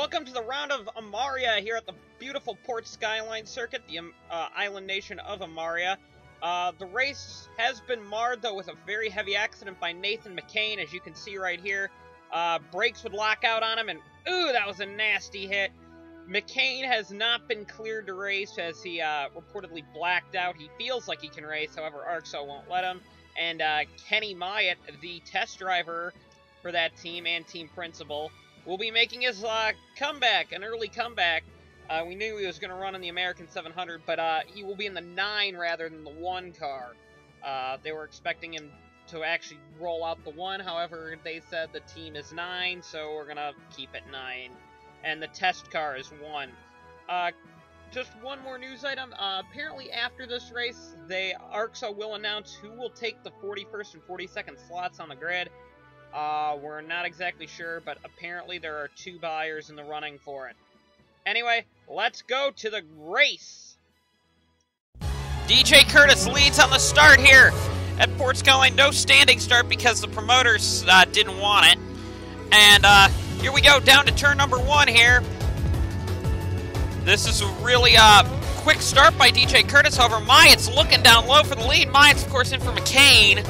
Welcome to the round of Amaria here at the beautiful Port Skyline Circuit, the um, uh, island nation of Amaria. Uh, the race has been marred, though, with a very heavy accident by Nathan McCain, as you can see right here. Uh, brakes would lock out on him, and ooh, that was a nasty hit. McCain has not been cleared to race as he uh, reportedly blacked out. He feels like he can race, however, ARCSOA won't let him. And uh, Kenny Myatt, the test driver for that team and team principal, will be making his uh, comeback, an early comeback. Uh, we knew he was going to run in the American 700, but uh, he will be in the 9 rather than the 1 car. Uh, they were expecting him to actually roll out the 1, however, they said the team is 9, so we're going to keep it 9. And the test car is 1. Uh, just one more news item. Uh, apparently, after this race, they ARCSOA will announce who will take the 41st and 42nd slots on the grid. Uh, we're not exactly sure, but apparently there are two buyers in the running for it. Anyway, let's go to the race. DJ Curtis leads on the start here at Port Skyline. No standing start because the promoters uh, didn't want it. And uh, here we go down to turn number one here. This is a really uh, quick start by DJ Curtis. However, Myatt's looking down low for the lead. Myatt's, of course, in for McCain.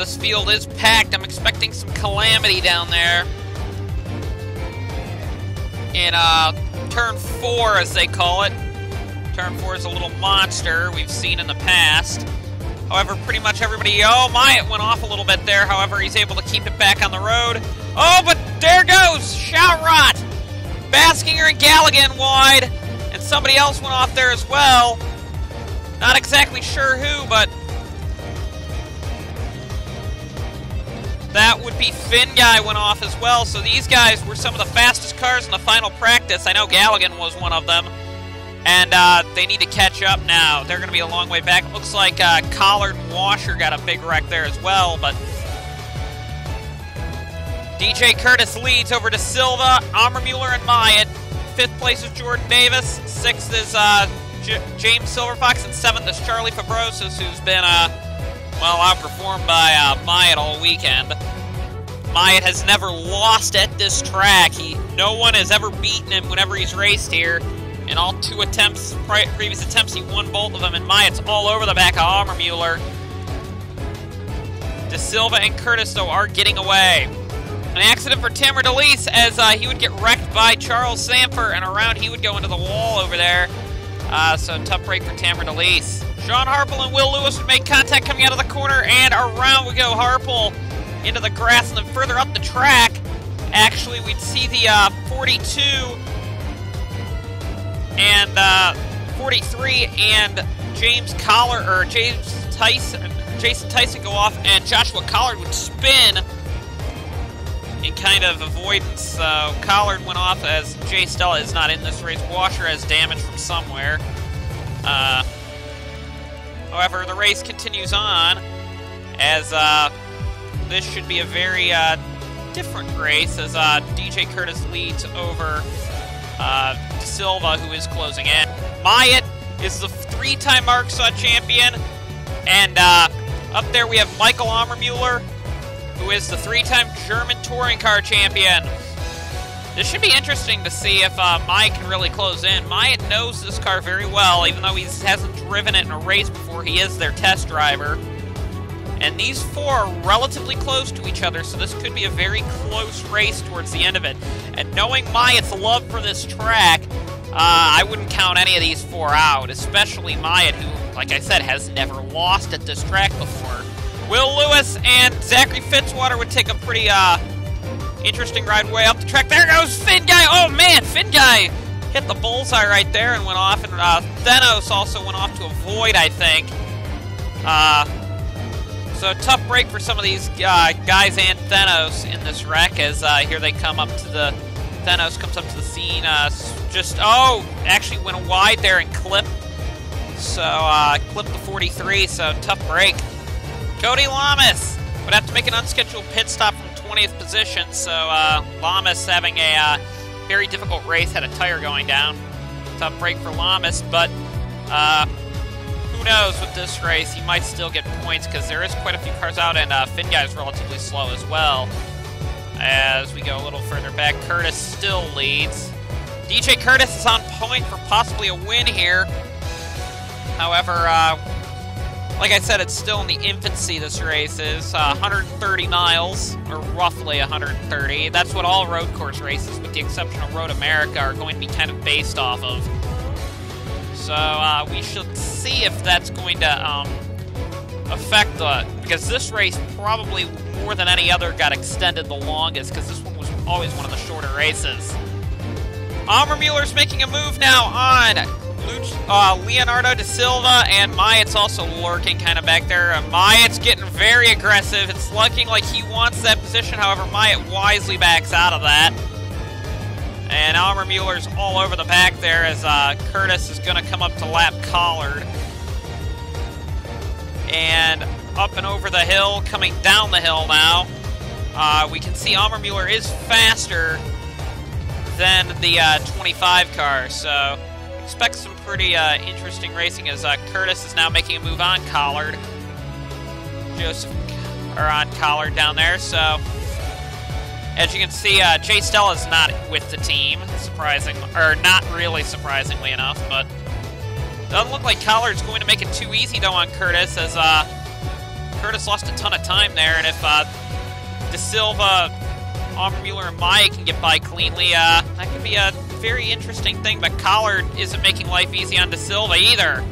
This field is packed. I'm expecting some calamity down there. In uh, turn four, as they call it. Turn four is a little monster we've seen in the past. However, pretty much everybody... Oh, my, it went off a little bit there. However, he's able to keep it back on the road. Oh, but there goes Shawrot. Baskinger and Galligan wide. And somebody else went off there as well. Not exactly sure who, but That would be Finn Guy went off as well. So these guys were some of the fastest cars in the final practice. I know Galligan was one of them. And uh, they need to catch up now. They're going to be a long way back. It looks like uh, Collard and Washer got a big wreck there as well. But DJ Curtis leads over to Silva, Ammermuller, and Myatt. Fifth place is Jordan Davis. Sixth is uh, James Silverfox. And seventh is Charlie Fabrosis, who's been... Uh, well, outperformed by uh, Myatt all weekend. Myatt has never lost at this track. He, no one has ever beaten him whenever he's raced here. In all two attempts, previous attempts, he won both of them, and Myatt's all over the back of Ammermuller. De Silva and Curtis, though, are getting away. An accident for Tamara DeLise as uh, he would get wrecked by Charles Samper, and around he would go into the wall over there. Uh, so tough break for Tamara DeLise. Sean Harple and Will Lewis would make contact coming out of the corner, and around we go. Harple into the grass and then further up the track. Actually, we'd see the uh, 42 and uh, 43 and James Collar or James Tyson, Jason Tyson go off, and Joshua Collard would spin in kind of avoidance. So Collard went off as Jay Stella is not in this race. Washer has damage from somewhere. Uh, However, the race continues on as uh, this should be a very uh, different race as uh, DJ Curtis leads over uh, Silva, who is closing in. Myatt is the three-time ARCSOA champion, and uh, up there we have Michael Ammermuller, who is the three-time German touring car champion. This should be interesting to see if uh, Myatt can really close in. Myatt knows this car very well, even though he hasn't driven it in a race before. He is their test driver. And these four are relatively close to each other, so this could be a very close race towards the end of it. And knowing Myatt's love for this track, uh, I wouldn't count any of these four out, especially Myatt, who, like I said, has never lost at this track before. Will Lewis and Zachary Fitzwater would take a pretty uh, Interesting ride way up the track. There goes Finn Guy. Oh, man, Finn Guy hit the bullseye right there and went off. And uh, Thenos also went off to avoid, I think. Uh, so tough break for some of these uh, guys and Thenos in this wreck as uh, here they come up to the... Thenos comes up to the scene. Uh, just, oh, actually went wide there and clipped. So, uh, clipped the 43, so tough break. Cody Lamas would have to make an unscheduled pit stop from 20th position, so uh, Lamas having a uh, very difficult race, had a tire going down. Tough break for Lamas, but uh, who knows with this race, he might still get points because there is quite a few cars out, and uh, Finn Guy is relatively slow as well. As we go a little further back, Curtis still leads. DJ Curtis is on point for possibly a win here. However, uh, like I said, it's still in the infancy, this race is. Uh, 130 miles, or roughly 130. That's what all road course races, with the exception of Road America, are going to be kind of based off of. So uh, we should see if that's going to um, affect the... Because this race probably, more than any other, got extended the longest, because this one was always one of the shorter races. Mueller's making a move now on uh, Leonardo da Silva, and Myatt's also lurking kind of back there. Uh, Myatt's getting very aggressive. It's looking like he wants that position, however, Myatt wisely backs out of that. And Mueller's all over the back there as uh, Curtis is going to come up to lap Collard. And up and over the hill, coming down the hill now. Uh, we can see Mueller is faster than the uh, 25 car, so expect some pretty uh, interesting racing as uh, Curtis is now making a move on Collard. Joseph, or on Collard down there, so as you can see, uh, Jay Stella is not with the team, surprising, or not really surprisingly enough, but doesn't look like Collard's going to make it too easy though on Curtis, as uh, Curtis lost a ton of time there, and if uh, De Silva, Mueller, and Myatt can get by cleanly, uh, that could be a very interesting thing, but Collard isn't making life easy on De Silva either.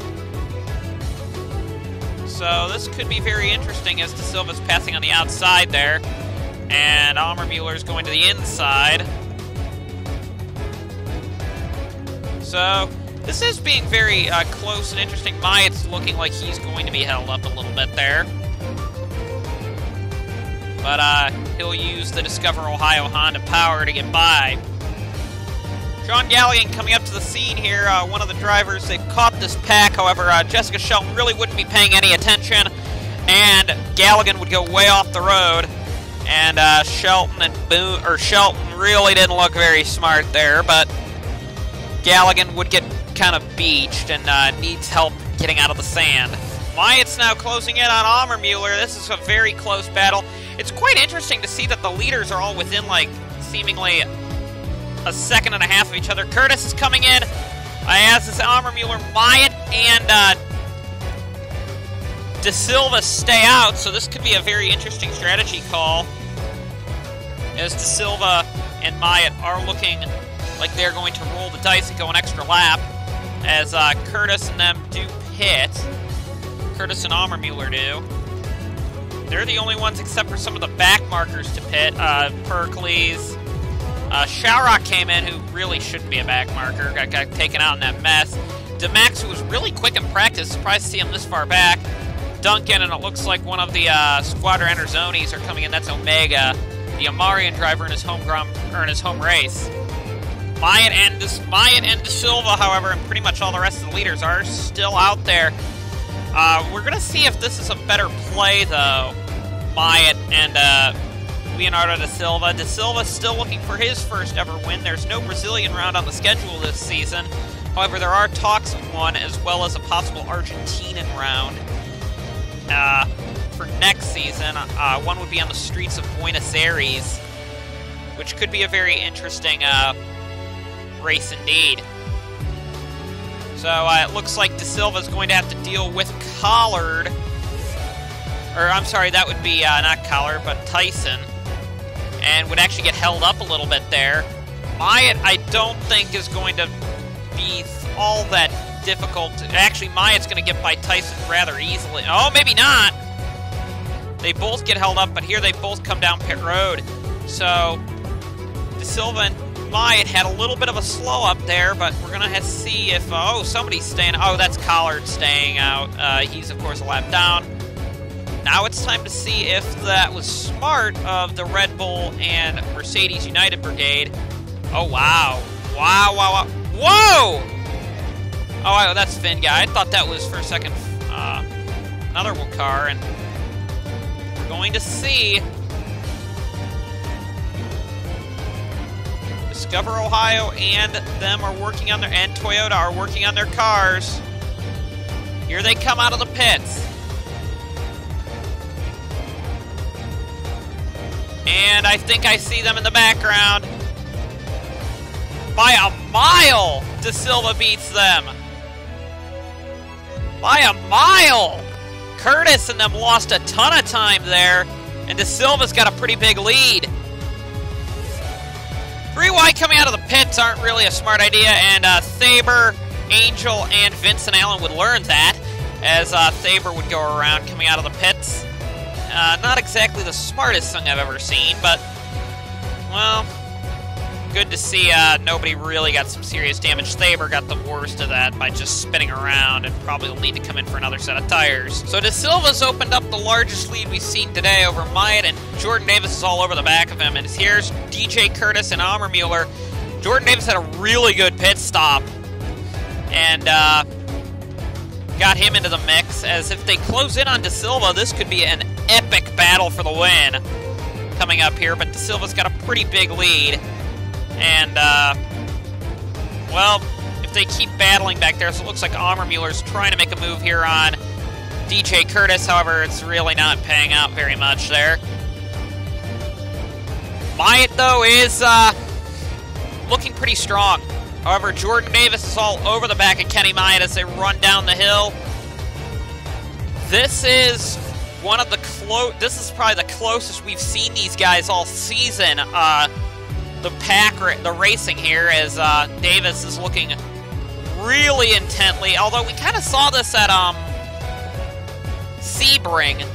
So this could be very interesting as De Silva's passing on the outside there. And is going to the inside. So this is being very uh, close and interesting. Myatt's looking like he's going to be held up a little bit there. But uh, he'll use the Discover Ohio Honda power to get by. John Galligan coming up to the scene here, uh, one of the drivers. They've caught this pack, however, uh, Jessica Shelton really wouldn't be paying any attention, and Galligan would go way off the road. And uh, Shelton and Boone, or Shelton really didn't look very smart there, but Galligan would get kind of beached and uh, needs help getting out of the sand. Myatt's now closing in on Ammermuller. This is a very close battle. It's quite interesting to see that the leaders are all within, like, seemingly a second and a half of each other. Curtis is coming in uh, as this Mueller, Myatt, and uh, De Silva stay out, so this could be a very interesting strategy call. As De Silva and Myatt are looking like they're going to roll the dice and go an extra lap, as uh, Curtis and them do pit. Curtis and Ammermuller do. They're the only ones, except for some of the back markers to pit. Uh, Pericles, uh, Showrock came in, who really shouldn't be a back marker, got, got taken out in that mess. Demax, who was really quick in practice, surprised to see him this far back. Duncan, and it looks like one of the uh, Squadra Enerzonis are coming in. That's Omega, the Amarian driver in his home grum, or in his home race. Myatt and this Myatt and De Silva, however, and pretty much all the rest of the leaders are still out there. Uh, we're gonna see if this is a better play, though. Myatt and uh, Leonardo da Silva. Da Silva still looking for his first ever win. There's no Brazilian round on the schedule this season. However, there are talks of one, as well as a possible Argentinian round uh, for next season. Uh, one would be on the streets of Buenos Aires, which could be a very interesting uh, race indeed. So uh, it looks like Da Silva is going to have to deal with Collard. Or, I'm sorry, that would be uh, not Collard, but Tyson and would actually get held up a little bit there. Myatt, I don't think, is going to be all that difficult. Actually, Myatt's going to get by Tyson rather easily. Oh, maybe not. They both get held up, but here they both come down pit road. So, De Silva and Myatt had a little bit of a slow up there, but we're going to have to see if... oh, somebody's staying... Oh, that's Collard staying out. Uh, he's, of course, a lap down. Now it's time to see if that was smart of the Red Bull and Mercedes United Brigade. Oh, wow. Wow, wow, wow. Whoa! Oh, wow, that's Finn guy. I thought that was, for a second, uh, another car, and we're going to see Discover Ohio and them are working on their, and Toyota are working on their cars. Here they come out of the pits. And I think I see them in the background. By a mile, De Silva beats them. By a mile! Curtis and them lost a ton of time there, and De Silva's got a pretty big lead. Three wide coming out of the pits aren't really a smart idea, and uh, Thaber, Angel, and Vincent Allen would learn that, as uh, Thaber would go around coming out of the pits. Uh, not exactly the smartest thing I've ever seen, but, well, good to see uh, nobody really got some serious damage. Thaber got the worst of that by just spinning around and probably will need to come in for another set of tires. So De Silva's opened up the largest lead we've seen today over Myatt, and Jordan Davis is all over the back of him. And here's DJ Curtis and Mueller. Jordan Davis had a really good pit stop and uh, got him into the mix. As if they close in on De Silva, this could be an epic battle for the win coming up here. But De Silva's got a pretty big lead. And, uh, well, if they keep battling back there, so it looks like Mueller's trying to make a move here on DJ Curtis. However, it's really not paying out very much there. Myatt, though, is uh, looking pretty strong. However, Jordan Davis is all over the back of Kenny Myatt as they run down the hill. This is one of the close. This is probably the closest we've seen these guys all season. Uh, the pack, the racing here, as uh, Davis is looking really intently. Although we kind of saw this at um, Sebring.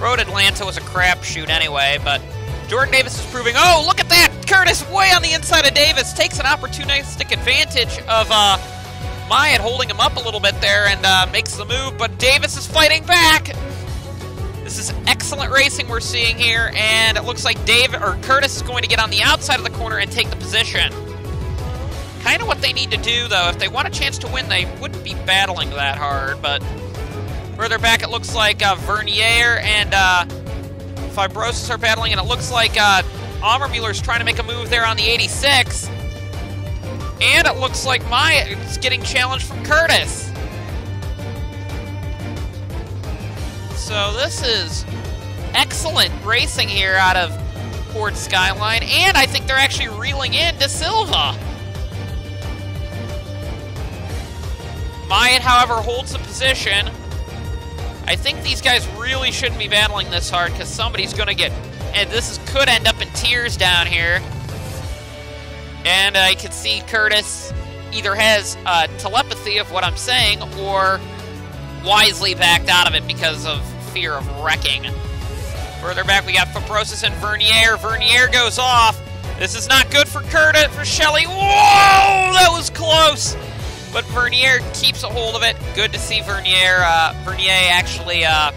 Road Atlanta was a crapshoot anyway, but Jordan Davis is proving. Oh, look at that! Curtis way on the inside of Davis takes an opportunistic advantage of uh, Myatt holding him up a little bit there and uh, makes the move, but Davis is fighting back. This is excellent racing we're seeing here, and it looks like Dave or Curtis is going to get on the outside of the corner and take the position. Kind of what they need to do, though. If they want a chance to win, they wouldn't be battling that hard, but further back, it looks like uh, Vernier and uh, Fabrosis are battling, and it looks like uh, is trying to make a move there on the 86. And it looks like Myatt is getting challenged from Curtis. So this is excellent racing here out of Port Skyline, and I think they're actually reeling in De Silva. Myatt, however, holds the position. I think these guys really shouldn't be battling this hard because somebody's going to get... And this is, could end up in tears down here. And I can see Curtis either has uh, telepathy of what I'm saying or wisely backed out of it because of fear of wrecking. Further back, we got Fabrosis and Vernier. Vernier goes off. This is not good for Curtis, for Shelley. Whoa, that was close. But Vernier keeps a hold of it. Good to see Vernier, uh, Vernier actually uh,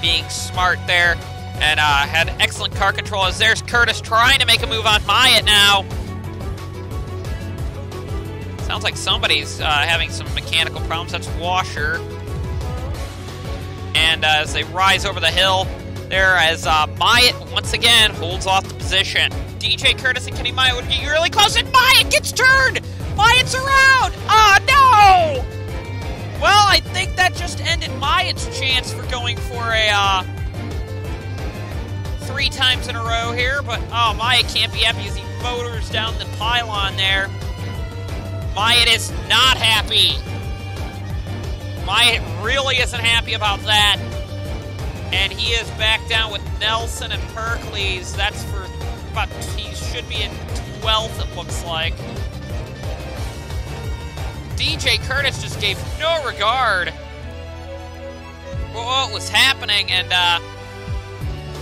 being smart there. And uh, had excellent car control as there's Curtis trying to make a move on Myatt now. Sounds like somebody's uh, having some mechanical problems. That's Washer. And uh, as they rise over the hill, there as uh, Myatt once again holds off the position. DJ Curtis and Kenny Myatt would get really close, and Myatt gets turned! Myatt's around! Ah, oh, no! Well, I think that just ended Myatt's chance for going for a, uh, three times in a row here, but, oh, Myatt can't be happy as he motors down the pylon there. Myatt is not happy. Myatt really isn't happy about that. And he is back down with Nelson and Pericles. That's for, but he should be in 12th, it looks like. DJ Curtis just gave no regard for what was happening, and, uh,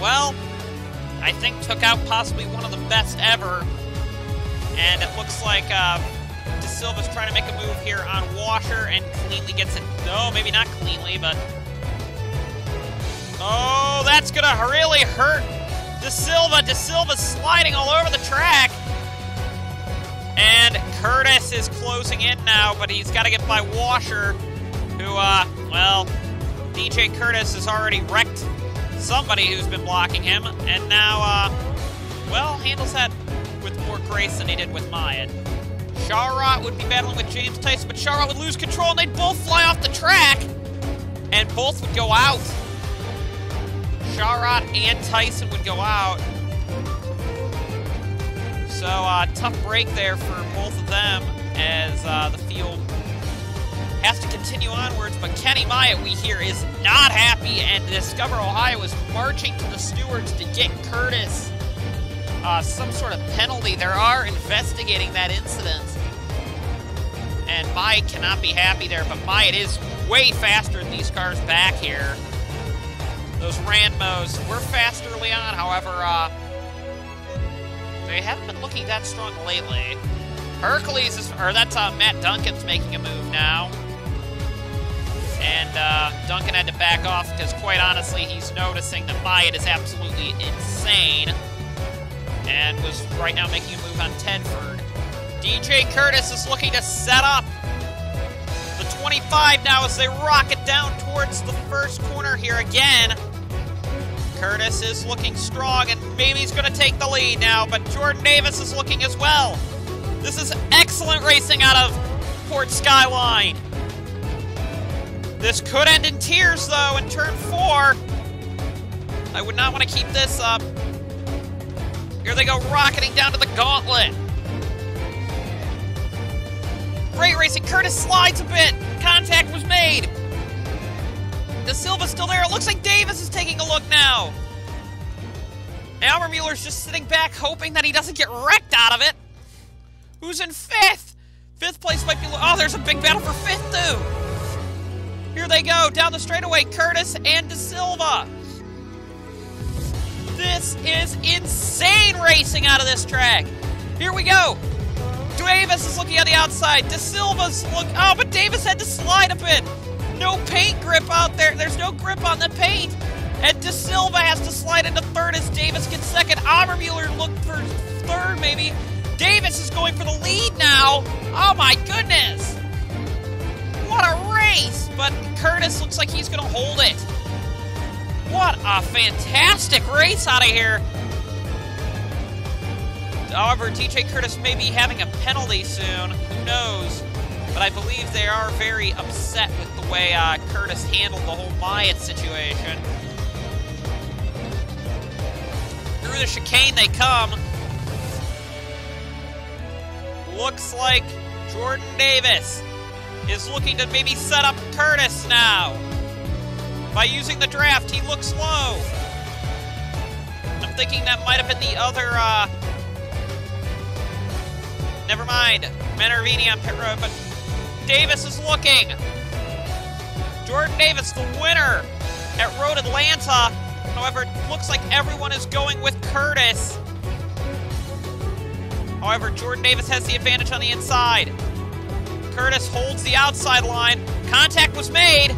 well, I think took out possibly one of the best ever. And it looks like uh, Silva's trying to make a move here on Washer and cleanly gets it. No, maybe not cleanly, but. Oh, that's going to really hurt De Silva. De Silva sliding all over the track. And Curtis is closing in now, but he's got to get by Washer, who, uh, well, DJ Curtis has already wrecked somebody who's been blocking him, and now, uh, well, handles that with more grace than he did with Myatt. Shawrot would be battling with James Tyson, but Shawrot would lose control, and they'd both fly off the track, and both would go out. Shawrot and Tyson would go out. So, uh, tough break there for both of them as uh, the field has to continue onwards. But Kenny Myatt, we hear, is not happy, and Discover Ohio is marching to the stewards to get Curtis uh, some sort of penalty. They are investigating that incident. And Myatt cannot be happy there, but Myatt is way faster than these cars back here. Those Ranmos were fast early on, however, uh, they haven't been looking that strong lately. Hercules is, or that's uh, Matt Duncan's making a move now. And uh, Duncan had to back off because, quite honestly, he's noticing that Myatt is absolutely insane and was right now making a move on Tedford. DJ Curtis is looking to set up the 25 now as they rocket down towards the first corner here again. Curtis is looking strong and maybe he's going to take the lead now, but Jordan Davis is looking as well. This is excellent racing out of Port Skyline. This could end in tears, though, in turn four. I would not want to keep this up. Here they go, rocketing down to the gauntlet. Great racing. Curtis slides a bit. Contact was made. De Silva's still there. It looks like Davis is taking a look now. Mueller's just sitting back, hoping that he doesn't get wrecked out of it. Who's in fifth? Fifth place might be. Oh, there's a big battle for fifth, too. Here they go down the straightaway. Curtis and De Silva. This is insane racing out of this track. Here we go. Davis is looking on the outside. De Silva's look. Oh, but Davis had to slide a bit. No paint grip out there. There's no grip on the paint. And De Silva has to slide into third as Davis gets second. Mueller looked for third, maybe. Davis is going for the lead now. Oh my goodness. What a race. But Curtis looks like he's going to hold it. What a fantastic race out of here. However, DJ Curtis may be having a penalty soon. Who knows? But I believe they are very upset with the way uh, Curtis handled the whole Myatt situation. Through the chicane they come. Looks like Jordan Davis is looking to maybe set up Curtis now. By using the draft, he looks low. I'm thinking that might have been the other, uh... Never mind. Minervini on pit road, but Davis is looking. Jordan Davis, the winner at Road Atlanta. However, it looks like everyone is going with Curtis. However, Jordan Davis has the advantage on the inside. Curtis holds the outside line. Contact was made.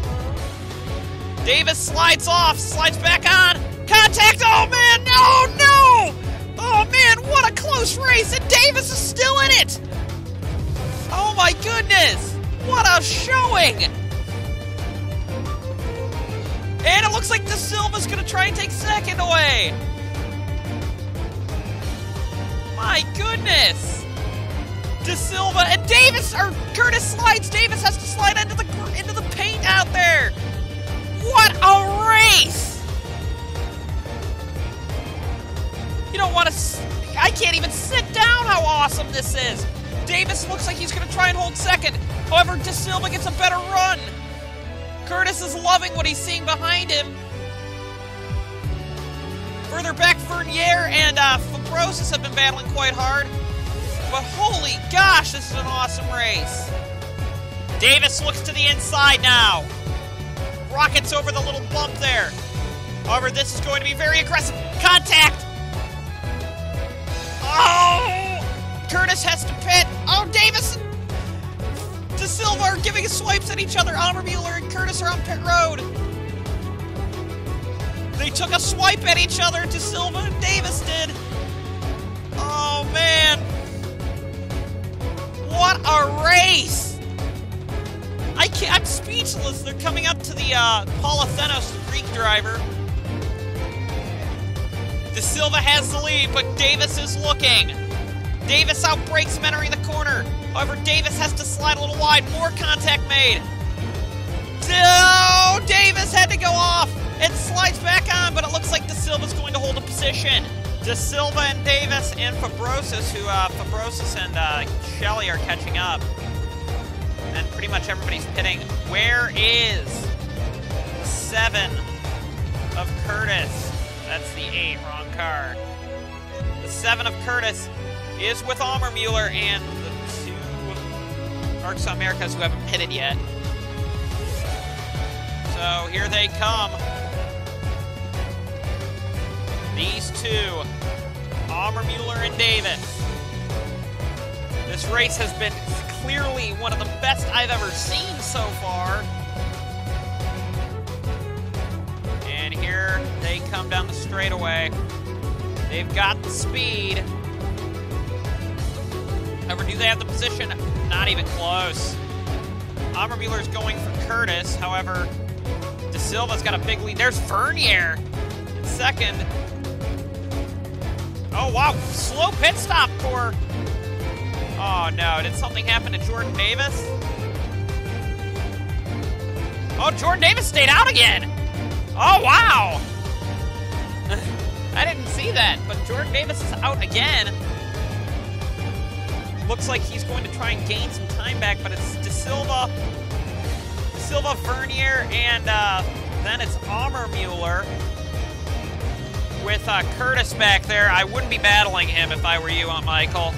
Davis slides off, slides back on. Contact! Oh man, no, no! Oh man, what a close race, and Davis is still in it! Oh my goodness! What a showing! And it looks like De Silva's gonna try and take second away! My goodness! De Silva and Davis or Curtis slides. Davis has to slide into the into the paint out there. What a race! You don't want to. I can't even sit down how awesome this is. Davis looks like he's going to try and hold second. However, De Silva gets a better run. Curtis is loving what he's seeing behind him. Further back, Vernier and uh, Fabrosis have been battling quite hard. But holy gosh, this is an awesome race. Davis looks to the inside now rockets over the little bump there. However, this is going to be very aggressive. Contact! Oh! Curtis has to pit. Oh, Davis De Silva are giving swipes at each other. Mueller and Curtis are on pit road. They took a swipe at each other. De Silva and Davis did. Oh, man. What a race! I can't, I'm speechless. They're coming up to the uh, Athenos Greek driver. De Silva has the lead, but Davis is looking. Davis outbreaks him entering the corner. However, Davis has to slide a little wide. More contact made. Oh, Davis had to go off and slides back on, but it looks like De Silva's going to hold a position. De Silva and Davis and Fabrosis, who uh, Fabrosis and uh, are catching up. Pretty much everybody's pitting. Where is the seven of Curtis? That's the eight, wrong car. The seven of Curtis is with Ammermuller and the two Arcs Americas who haven't pitted yet. So here they come. These two, Ammermuller and Davis. This race has been clearly one of the best I've ever seen so far. And here they come down the straightaway. They've got the speed. However, do they have the position? Not even close. Mueller's going for Curtis. However, De Silva's got a big lead. There's Vernier in second. Oh, wow. Slow pit stop for... Oh, no. Did something happen to Jordan Davis? Oh, Jordan Davis stayed out again. Oh, wow. I didn't see that, but Jordan Davis is out again. Looks like he's going to try and gain some time back, but it's De Silva, De Silva, Vernier, and uh, then it's Ammermuller with uh, Curtis back there. I wouldn't be battling him if I were you, Aunt Michael.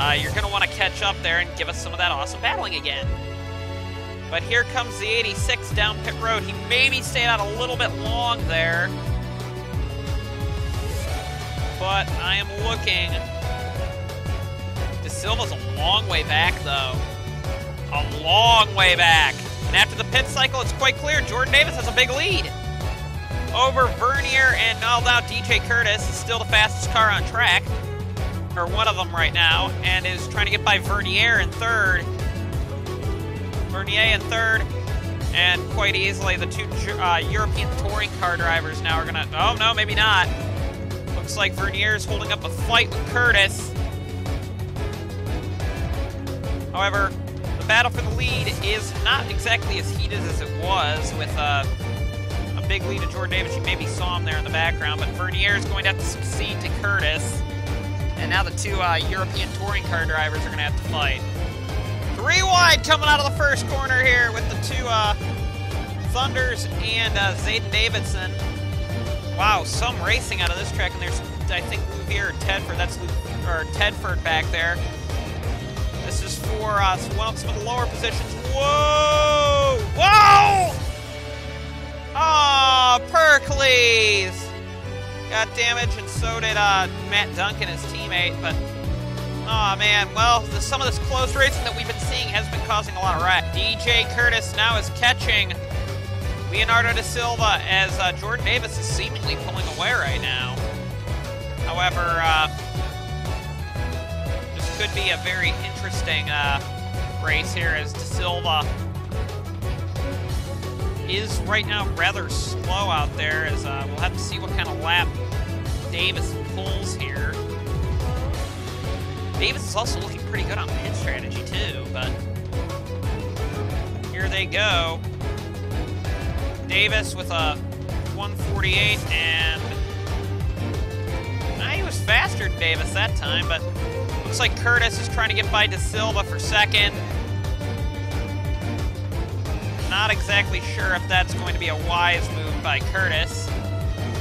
Uh, you're going to want to catch up there and give us some of that awesome battling again. But here comes the 86 down pit road. He maybe stayed out a little bit long there. But I am looking. De Silva's a long way back, though. A long way back. And after the pit cycle, it's quite clear Jordan Davis has a big lead over Vernier, and now DJ Curtis is still the fastest car on track, or one of them right now, and is trying to get by Vernier in third. Vernier in third, and quite easily the two uh, European touring car drivers now are gonna. Oh no, maybe not. Looks like Vernier is holding up a fight with Curtis. However, the battle for the lead is not exactly as heated as it was with. Uh, a big lead to Jordan Davis. You maybe saw him there in the background, but Vernier is going to have to succeed to Curtis. And now the two uh, European touring car drivers are going to have to fight. Three wide coming out of the first corner here with the two uh, Thunders and uh, Zayden Davidson. Wow, some racing out of this track, and there's, I think, Louvier or Tedford. That's Lou, or Tedford back there. This is for uh, one of some of the lower positions. Whoa! Whoa! Oh, Pericles! Got damage, and so did uh, Matt Duncan, his teammate. But, oh man, well, the, some of this close racing that we've been seeing has been causing a lot of wreck. DJ Curtis now is catching Leonardo da Silva as uh, Jordan Davis is seemingly pulling away right now. However, uh, this could be a very interesting uh, race here as da Silva is right now rather slow out there as uh, we'll have to see what kind of lap Davis pulls here. Davis is also looking pretty good on pit strategy too, but here they go. Davis with a 148 and nah, he was faster than Davis that time, but looks like Curtis is trying to get by De Silva for second. Not exactly sure if that's going to be a wise move by Curtis,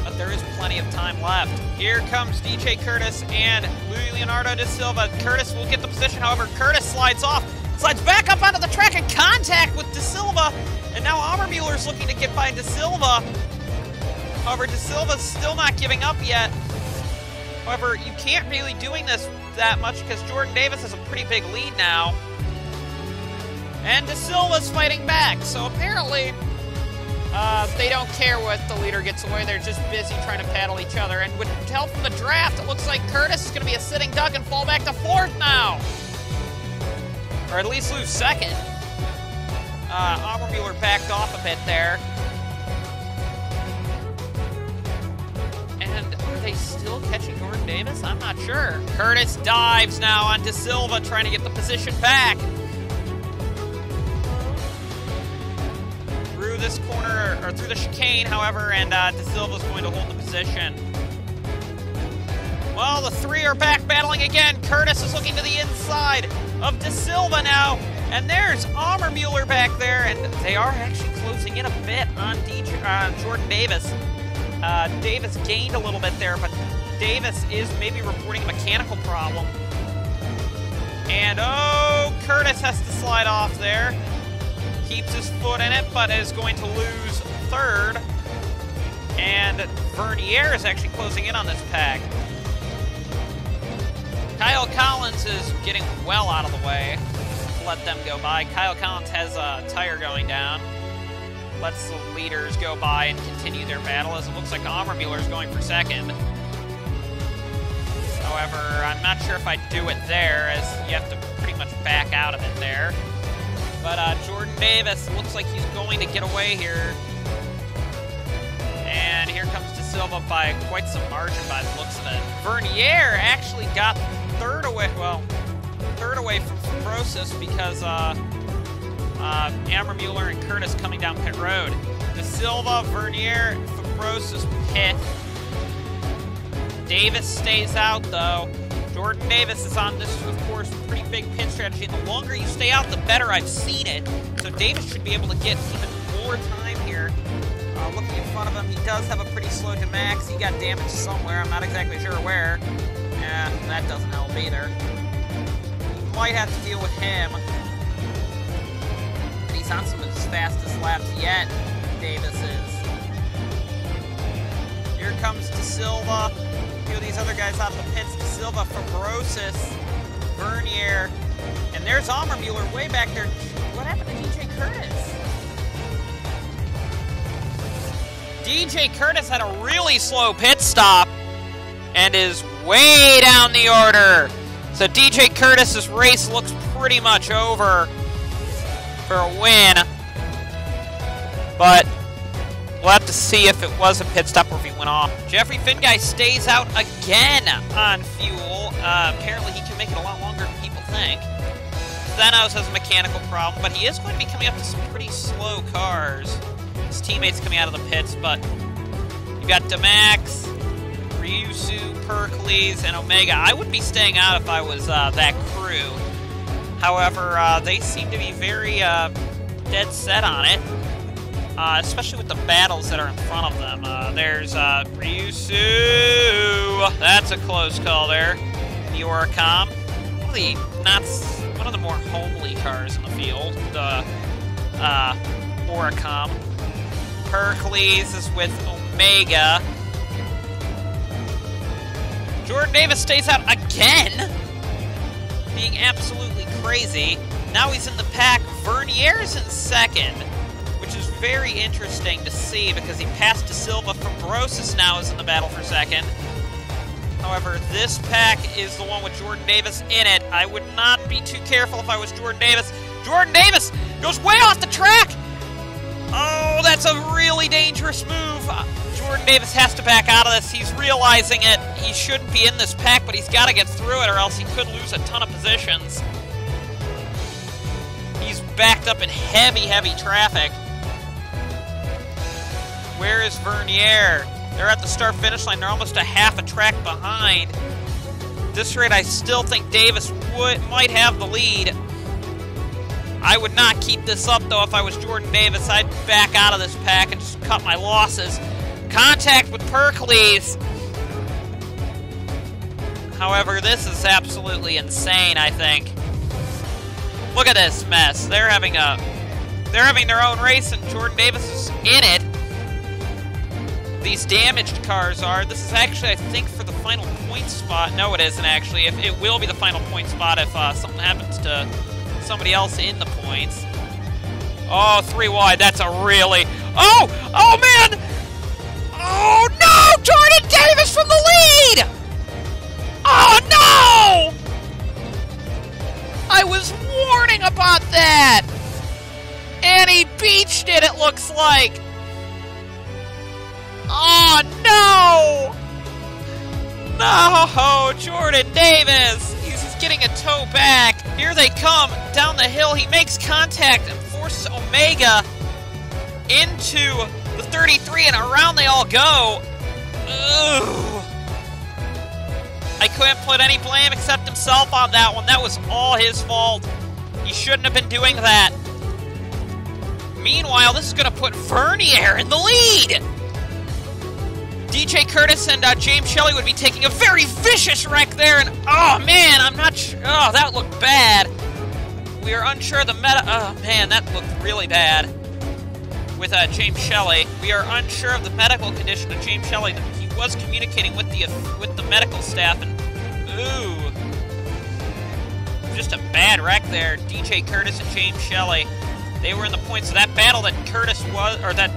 but there is plenty of time left. Here comes DJ Curtis and Luis Leonardo da Silva. Curtis will get the position, however, Curtis slides off, slides back up onto the track in contact with da Silva, and now is looking to get by da Silva. However, da Silva's still not giving up yet. However, you can't really doing this that much because Jordan Davis has a pretty big lead now. And De Silva's fighting back, so apparently uh, they don't care what the leader gets away. They're just busy trying to paddle each other. And with help from the draft, it looks like Curtis is going to be a sitting duck and fall back to fourth now. Or at least lose second. Uh, Mueller backed off a bit there. And are they still catching Jordan Davis? I'm not sure. Curtis dives now on De Silva, trying to get the position back. Corner, or through the chicane, however, and uh, De Silva's going to hold the position. Well, the three are back battling again. Curtis is looking to the inside of De Silva now. And there's Ammermuller back there, and they are actually closing in a bit on DJ, uh, Jordan Davis. Uh, Davis gained a little bit there, but Davis is maybe reporting a mechanical problem. And oh, Curtis has to slide off there. Keeps his foot in it, but is going to lose third. And Vernier is actually closing in on this pack. Kyle Collins is getting well out of the way. Let them go by. Kyle Collins has a tire going down. Lets the leaders go by and continue their battle as it looks like Mueller is going for second. However, I'm not sure if I'd do it there as you have to pretty much back out of it there. But uh, Jordan Davis looks like he's going to get away here. And here comes De Silva by quite some margin by the looks of it. Vernier actually got third away, well, third away from Fabrosis because uh, uh, Mueller and Curtis coming down pit road. De Silva, Vernier, Fabrosis pit. Davis stays out though. Jordan Davis is on this, of course, pretty big pit strategy. The longer you stay out, the better I've seen it. So Davis should be able to get even more time here. Uh, looking in front of him, he does have a pretty slow to max. He got damaged somewhere. I'm not exactly sure where. And that doesn't help either. Might have to deal with him. And he's on some of his fastest laps yet, Davis is. Here comes De Silva. Few of these other guys out of the pits. Silva, Fabrosis, Vernier. And there's Mueller way back there. What happened to DJ Curtis? DJ Curtis had a really slow pit stop and is way down the order. So DJ Curtis's race looks pretty much over for a win. But we'll have to see if it was a pit stop or if he went off. Jeffrey Finguy stays out again on fuel. Uh, apparently he can make it a lot longer than people think. Thanos has a mechanical problem, but he is going to be coming up to some pretty slow cars. His teammates coming out of the pits, but you've got Demax, Ryusu, Pericles, and Omega. I would be staying out if I was uh, that crew. However, uh, they seem to be very uh, dead set on it, uh, especially with the battles that are in front of them. Uh, there's uh, Ryusu. That's a close call there. The Oricom. One of the, not, one of the more homely cars in the field. The uh, Oricom. Pericles is with Omega. Jordan Davis stays out again, being absolutely crazy. Now he's in the pack. Vernier's in second, very interesting to see because he passed to Silva. Fabrosis now is in the battle for second. However, this pack is the one with Jordan Davis in it. I would not be too careful if I was Jordan Davis. Jordan Davis goes way off the track! Oh, that's a really dangerous move. Jordan Davis has to back out of this. He's realizing it. He shouldn't be in this pack, but he's got to get through it or else he could lose a ton of positions. He's backed up in heavy, heavy traffic. Where is Vernier? They're at the start-finish line. They're almost a half a track behind. At this rate, I still think Davis would might have the lead. I would not keep this up, though, if I was Jordan Davis. I'd back out of this pack and just cut my losses. Contact with Pericles. However, this is absolutely insane, I think. Look at this mess. They're having a they're having their own race and Jordan Davis is in it. These damaged cars are. This is actually, I think, for the final point spot. No, it isn't actually. If it will be the final point spot if uh, something happens to somebody else in the points. Oh, three wide. That's a really. Oh, oh man! Oh no! Jordan Davis from the lead! Oh no! I was warning about that! And he beached it, it looks like! Oh no! No! Jordan Davis! He's getting a toe back. Here they come down the hill. He makes contact and forces Omega into the 33, and around they all go. Ugh. I couldn't put any blame except himself on that one. That was all his fault. He shouldn't have been doing that. Meanwhile, this is going to put Vernier in the lead. DJ Curtis and uh, James Shelley would be taking a very vicious wreck there, and oh man, I'm not sure. Oh, that looked bad. We are unsure the meta. Oh man, that looked really bad with uh, James Shelley. We are unsure of the medical condition of James Shelley. He was communicating with the with the medical staff, and ooh, just a bad wreck there. DJ Curtis and James Shelley. They were in the points. of that battle that Curtis was, or that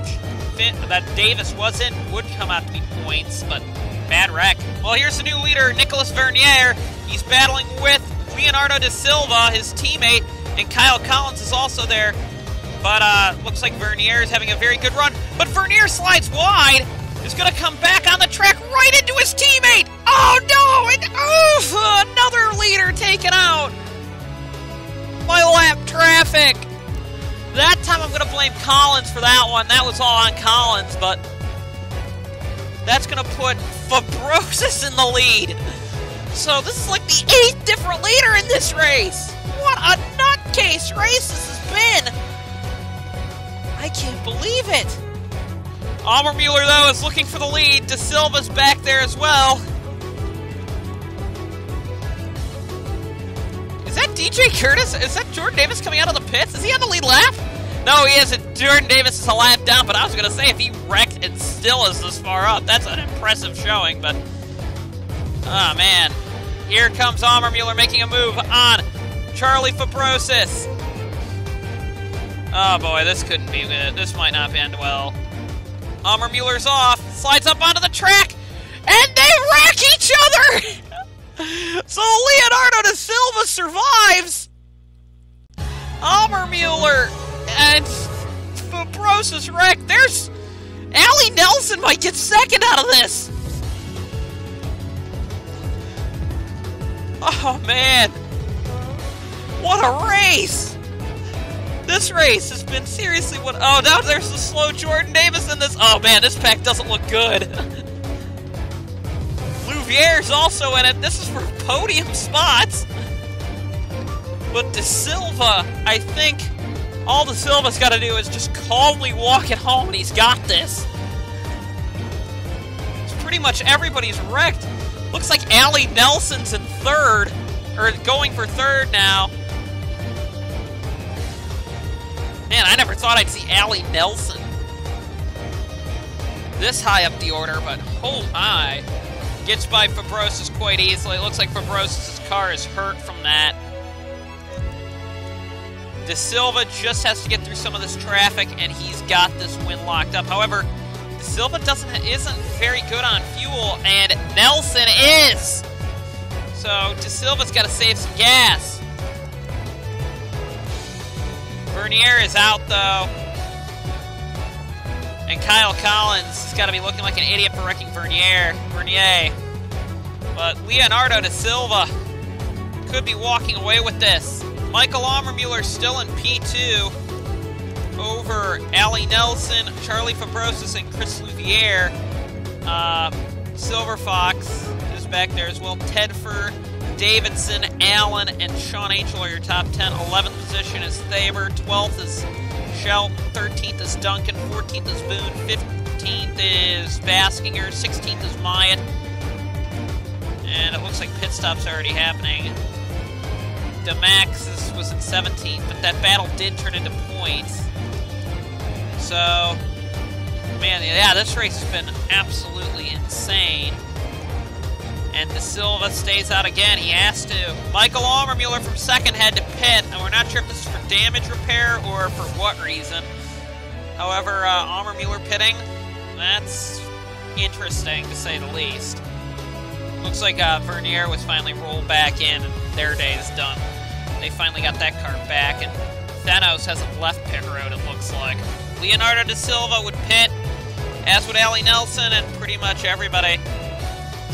that Davis wasn't would come out to be points, but bad wreck. Well, here's the new leader, Nicholas Vernier. He's battling with Leonardo da Silva, his teammate, and Kyle Collins is also there. But uh, looks like Vernier is having a very good run. But Vernier slides wide. Is going to come back on the track right into his teammate. Oh no! And oof! Another leader taken out by lap traffic. That time I'm going to blame Collins for that one. That was all on Collins, but that's going to put Fabrosis in the lead. So this is like the eighth different leader in this race. What a nutcase race this has been. I can't believe it. Mueller, though, is looking for the lead. De Silva's back there as well. Is that DJ Curtis? Is that Jordan Davis coming out of the pits? Is he on the lead lap? No, he isn't. Jordan Davis is a lap down, but I was going to say if he wrecked and still is this far up, that's an impressive showing, but... Oh, man. Here comes Mueller making a move on Charlie Fabrosis. Oh boy, this couldn't be good. This might not end well. Mueller's off, slides up onto the track, and they wreck each other! so Leonardo da Silva survives! Mueller and Fabrosis wreck. There's... Allie Nelson might get second out of this! Oh man! What a race! This race has been seriously what. Oh, now there's the slow Jordan Davis in this. Oh man, this pack doesn't look good. Louviere's also in it. This is for podium spots. But De Silva, I think all De Silva's got to do is just calmly walk it home, and he's got this. It's pretty much everybody's wrecked. Looks like Allie Nelson's in third, or going for third now. Man, I never thought I'd see Allie Nelson this high up the order, but oh my. Gets by Fabrosis quite easily. It looks like Fabrosis' car is hurt from that. De Silva just has to get through some of this traffic, and he's got this win locked up. However, De Silva doesn't isn't very good on fuel, and Nelson is. So De Silva's got to save some gas. Vernier is out, though. And Kyle Collins has got to be looking like an idiot for wrecking Vernier. Vernier. But Leonardo da Silva could be walking away with this. Michael Ammermuller still in P2 over Allie Nelson, Charlie Fabrosis, and Chris Louviere. Uh, Silver Fox is back there as well. Tedford, Davidson, Allen, and Sean Angel are your top 10. 11th position is Thaber. 12th is Shelton. 13th is Duncan. 14th is Boone. 15th is Baskinger. 16th is Myatt. And it looks like pit stop's already happening. Demax was in 17th, but that battle did turn into points. So, man, yeah, this race has been absolutely insane. And De Silva stays out again. He has to. Michael Ammermuller from second head to pit, and we're not sure if this is for damage repair or for what reason. However, uh, Ammermuller pitting, that's interesting to say the least. Looks like uh, Vernier was finally rolled back in, and their day is done. They finally got that car back, and Thanos hasn't left pit road, it looks like. Leonardo da Silva would pit, as would Allie Nelson, and pretty much everybody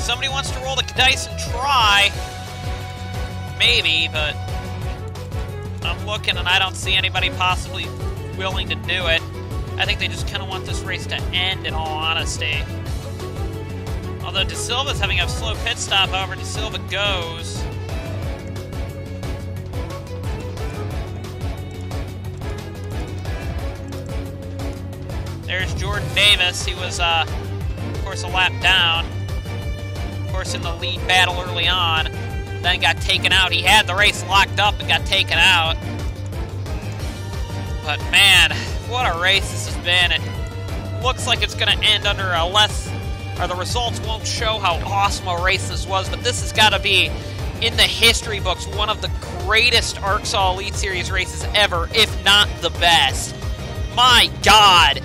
somebody wants to roll the dice and try, maybe, but I'm looking and I don't see anybody possibly willing to do it. I think they just kind of want this race to end, in all honesty. Although De Silva's having a slow pit stop, however, De Silva goes. There's Jordan Davis. He was, uh, of course, a lap down. Course, in the lead battle early on. Then got taken out. He had the race locked up and got taken out. But man, what a race this has been. It looks like it's going to end under a less, or the results won't show how awesome a race this was, but this has got to be, in the history books, one of the greatest ARCSOA Elite Series races ever, if not the best. My God,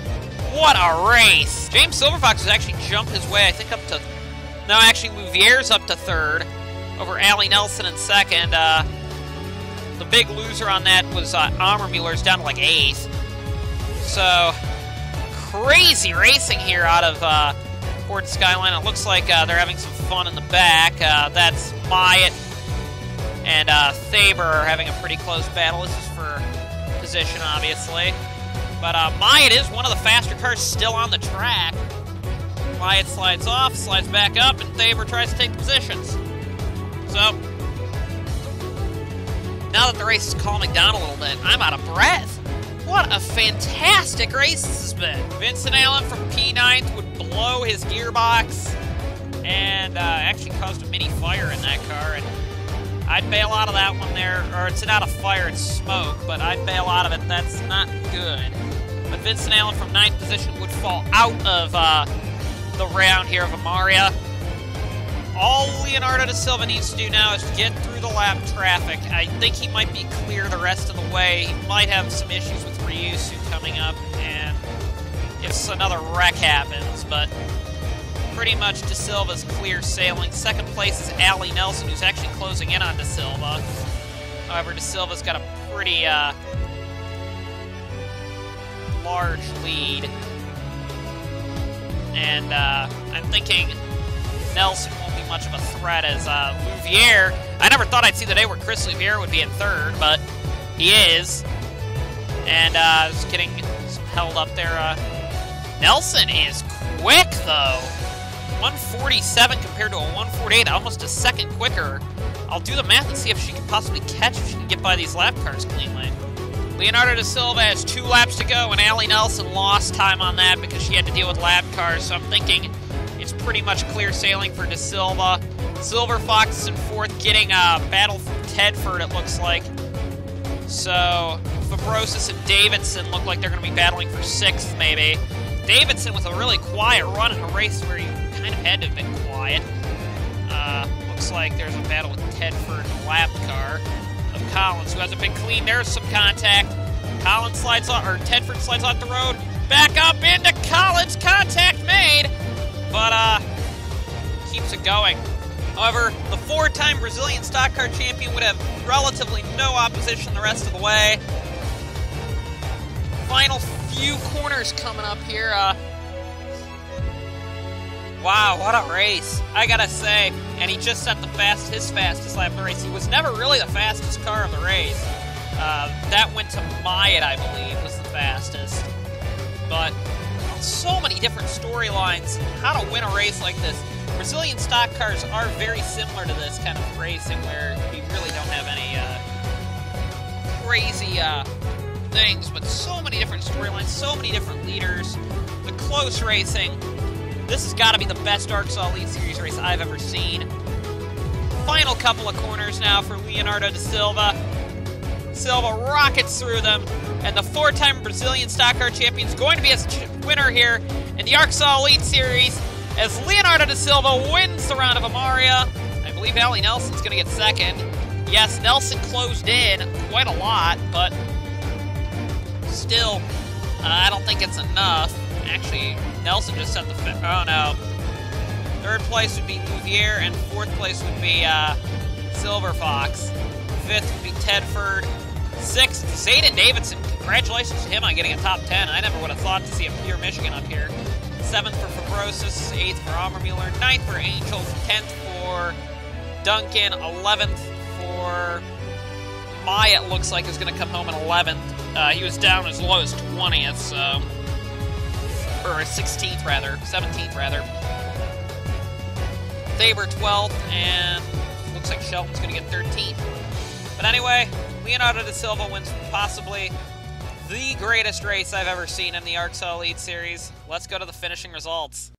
what a race! James Silverfox has actually jumped his way, I think, up to... No, actually, Louviere's up to third, over Allie Nelson in second. Uh, the big loser on that was uh, Ammermuller's down to like eighth. So, crazy racing here out of uh, Port Skyline. It looks like uh, they're having some fun in the back. Uh, that's Myatt and uh, Thaber are having a pretty close battle. This is for position, obviously. But uh, Myatt is one of the faster cars still on the track. Myatt slides off, slides back up, and Thaber tries to take positions. So, now that the race is calming down a little bit, I'm out of breath. What a fantastic race this has been. Vincent Allen from P9 would blow his gearbox and uh, actually caused a mini fire in that car. And I'd bail out of that one there, or it's not a fire, it's smoke, but I'd bail out of it. That's not good. But Vincent Allen from ninth position would fall out of uh, the round here of Amaria. All Leonardo da Silva needs to do now is get through the lap traffic. I think he might be clear the rest of the way. He might have some issues with Ryusu coming up, and if another wreck happens, but pretty much Da Silva's clear sailing. Second place is Allie Nelson, who's actually closing in on Da Silva. However, Da Silva's got a pretty uh, large lead. And uh, I'm thinking Nelson won't be much of a threat as uh, Louviere. I never thought I'd see the day where Chris Louviere would be in third, but he is. And uh, just getting held up there. Uh, Nelson is quick, though. 147 compared to a 148, almost a second quicker. I'll do the math and see if she can possibly catch, if she can get by these lap cars cleanly. Leonardo da Silva has two laps to go, and Allie Nelson lost time on that because she had to deal with lap cars, so I'm thinking it's pretty much clear sailing for Da Silva. Silver Fox is in fourth, getting a battle from Tedford, it looks like. So, Fabrosis and Davidson look like they're going to be battling for sixth, maybe. Davidson with a really quiet run in a race where he kind of had to have been quiet. Uh, looks like there's a battle with Tedford in and lap car Collins, who hasn't been clean. There's some contact. Collins slides off, or Tedford slides off the road. Back up into Collins. Contact made, but uh, keeps it going. However, the four-time Brazilian stock car champion would have relatively no opposition the rest of the way. Final few corners coming up here. Uh, wow, what a race! I gotta say, and he just set the fast his fastest lap of the race. He was never really the fastest car of the race. Uh, that went to Myatt, I believe, was the fastest. But so many different storylines, how to win a race like this. Brazilian stock cars are very similar to this kind of racing where you really don't have any uh, crazy uh, things, but so many different storylines, so many different leaders. The close racing. This has got to be the best ARCSOA Elite Series race I've ever seen. Final couple of corners now for Leonardo da Silva. Silva rockets through them, and the four-time Brazilian stock car champion is going to be a winner here in the ARCSOA Elite Series as Leonardo da Silva wins the round of Amaria. I believe Allie Nelson's going to get second. Yes, Nelson closed in quite a lot, but still, uh, I don't think it's enough. Actually, Nelson just set the... oh, no. Third place would be Louviere, and fourth place would be uh, Silver Fox. Fifth would be Tedford. Sixth, Zayden Davidson. Congratulations to him on getting a top 10. I never would have thought to see a pure Michigan up here. Seventh for Fabrosis, eighth for Ammermuller, ninth for Angels, tenth for Duncan, eleventh for Myatt looks like is going to come home in 11th. Uh, he was down as low as 20th, so... Or 16th, rather. 17th, rather. Thaber 12th, and looks like Shelton's going to get 13th. But anyway, Leonardo da Silva wins possibly the greatest race I've ever seen in the ARCSOA Elite Series. Let's go to the finishing results.